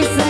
Lisa.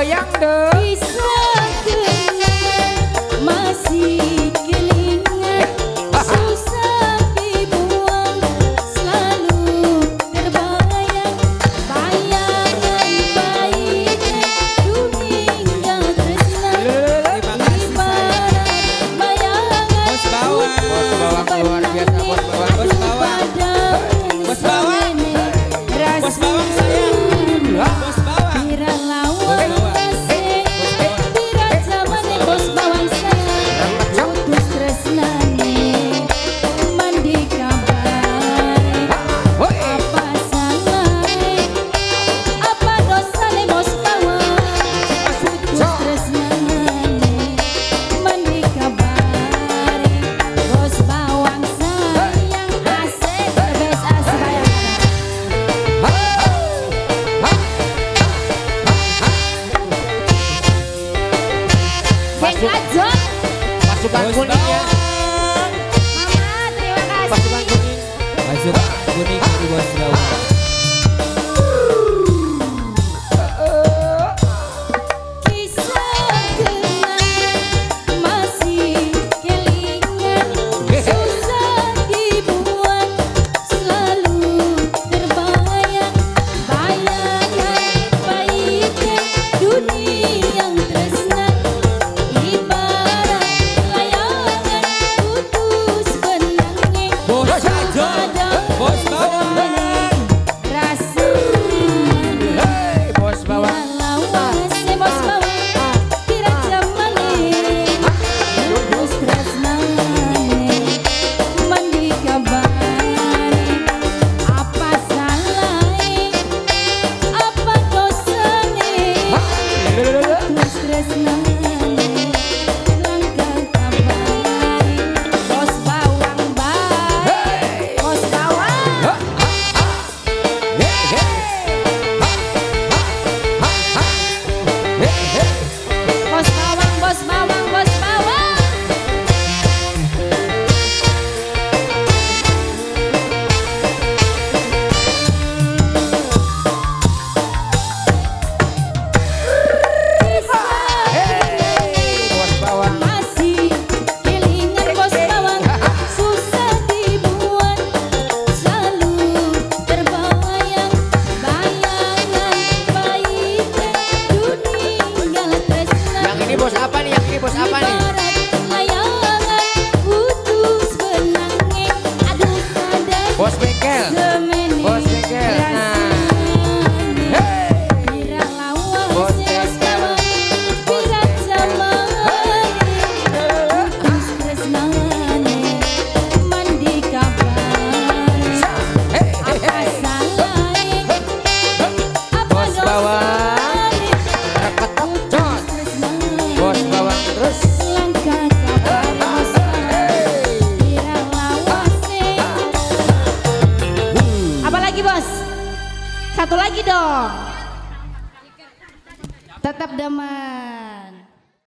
goyang dong bisa kenal masih kelingan susah dibuang selalu terbayang bayangan baiknya dunia tersenang. Ibarat bayangan ku bos luar biasa bos Bonito. Gracias. bos apa nih? Yang ini bos apa nih? Satu lagi dong. Tetap damai.